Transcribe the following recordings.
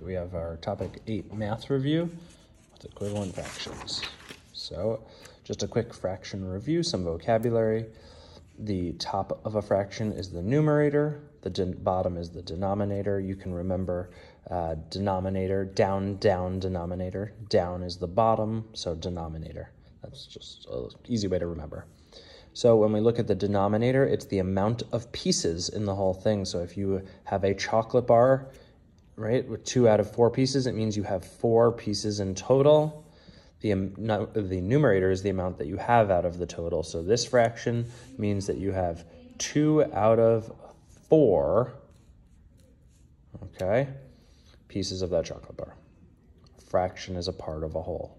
We have our topic eight math review with equivalent fractions. So just a quick fraction review, some vocabulary. The top of a fraction is the numerator, the bottom is the denominator. You can remember uh, denominator, down, down, denominator. Down is the bottom, so denominator. That's just an easy way to remember. So when we look at the denominator, it's the amount of pieces in the whole thing. So if you have a chocolate bar, right, with two out of four pieces, it means you have four pieces in total. The, the numerator is the amount that you have out of the total. So this fraction means that you have two out of four, okay, pieces of that chocolate bar. Fraction is a part of a whole.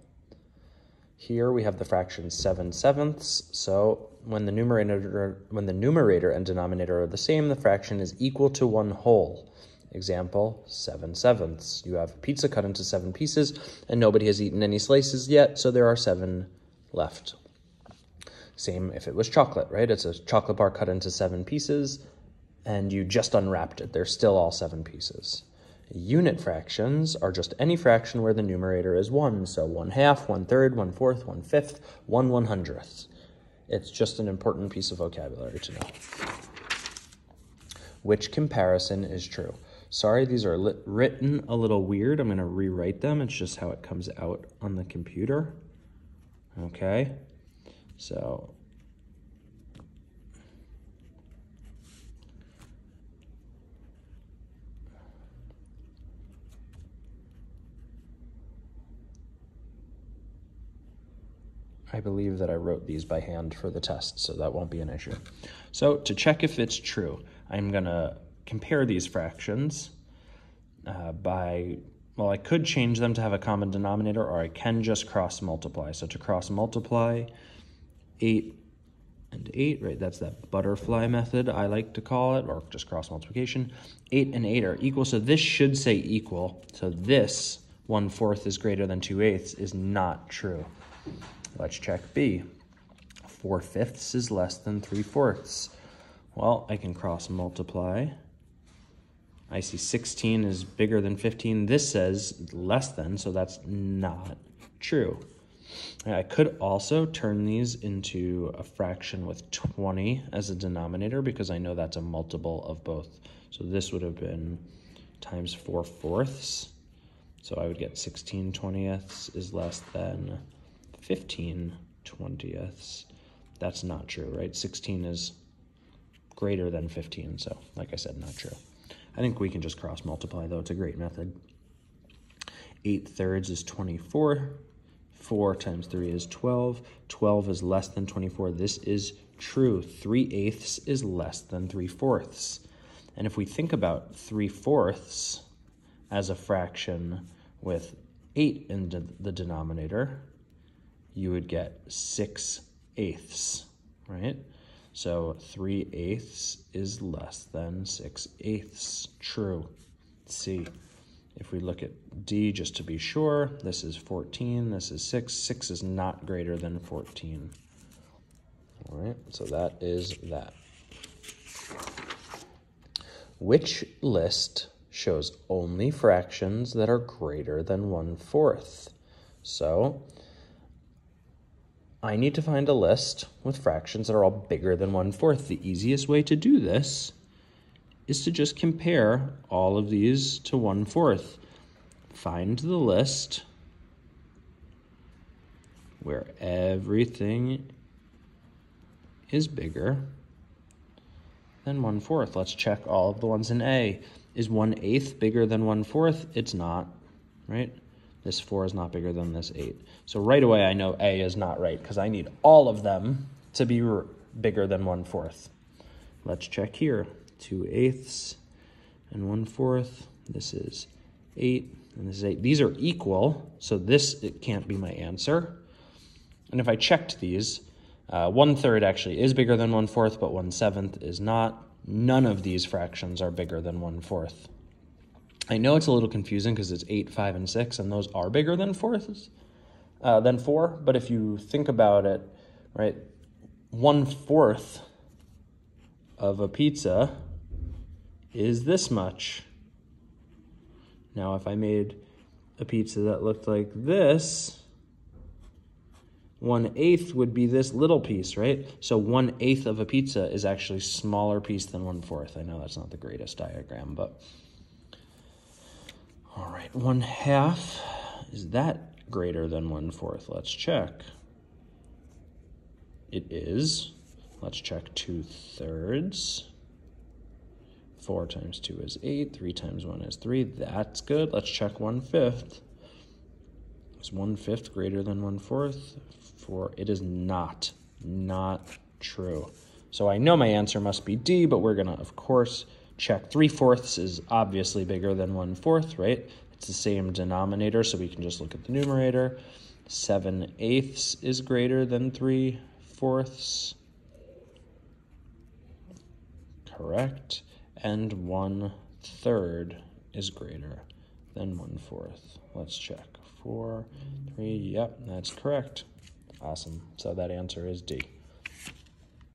Here we have the fraction 7 sevenths, so when the numerator when the numerator and denominator are the same, the fraction is equal to one whole. Example, 7 sevenths. You have pizza cut into seven pieces, and nobody has eaten any slices yet, so there are seven left. Same if it was chocolate, right? It's a chocolate bar cut into seven pieces, and you just unwrapped it. They're still all seven pieces. Unit fractions are just any fraction where the numerator is 1, so 1 half, 1 third, 1 fourth, 1 fifth, 1 one hundredth. It's just an important piece of vocabulary to know. Which comparison is true? Sorry, these are written a little weird. I'm going to rewrite them. It's just how it comes out on the computer. Okay, so I believe that I wrote these by hand for the test, so that won't be an issue. So to check if it's true, I'm going to compare these fractions uh, by, well, I could change them to have a common denominator, or I can just cross multiply. So to cross multiply, 8 and 8, right, that's that butterfly method I like to call it, or just cross multiplication. 8 and 8 are equal, so this should say equal. So this, 1 fourth is greater than 2 eighths, is not true. Let's check B. 4 fifths is less than 3 fourths. Well, I can cross multiply. I see 16 is bigger than 15. This says less than, so that's not true. I could also turn these into a fraction with 20 as a denominator because I know that's a multiple of both. So this would have been times 4 fourths. So I would get 16 twentieths is less than 15 twentieths. That's not true, right? 16 is greater than 15, so like I said, not true. I think we can just cross multiply though, it's a great method. 8 thirds is 24, 4 times 3 is 12, 12 is less than 24. This is true. 3 eighths is less than 3 fourths. And if we think about 3 fourths as a fraction with 8 in the denominator, you would get 6 eighths, right? So 3 eighths is less than 6 eighths. True. C. If we look at D just to be sure, this is 14, this is 6. 6 is not greater than 14. All right, so that is that. Which list shows only fractions that are greater than 1 fourth? So I need to find a list with fractions that are all bigger than 1 fourth. The easiest way to do this is to just compare all of these to 1 fourth. Find the list where everything is bigger than 1 fourth. Let's check all of the ones in A. Is 1 eighth bigger than 1 fourth? It's not, right? This 4 is not bigger than this 8. So right away I know A is not right because I need all of them to be bigger than 1 fourth. Let's check here. 2 eighths and 1 fourth. This is 8 and this is 8. These are equal, so this it can't be my answer. And if I checked these, uh, 1 third actually is bigger than 1 fourth, but 1 seventh is not. None of these fractions are bigger than 1 fourth. I know it's a little confusing because it's 8, 5, and 6, and those are bigger than fourths, uh, than 4. But if you think about it, right, one fourth of a pizza is this much. Now, if I made a pizza that looked like this, one eighth would be this little piece, right? So one eighth of a pizza is actually smaller piece than one fourth. I know that's not the greatest diagram, but all right, one half, is that greater than one fourth? Let's check. It is. Let's check two thirds. Four times two is eight, three times one is three. That's good. Let's check one fifth. Is one fifth greater than one fourth? For it is not, not true. So I know my answer must be D, but we're gonna, of course, check. Three fourths is obviously bigger than one fourth, right? It's the same denominator, so we can just look at the numerator. Seven eighths is greater than three fourths. Correct. And one third is greater than one fourth. Let's check. Four, three, yep, that's correct. Awesome. So that answer is D.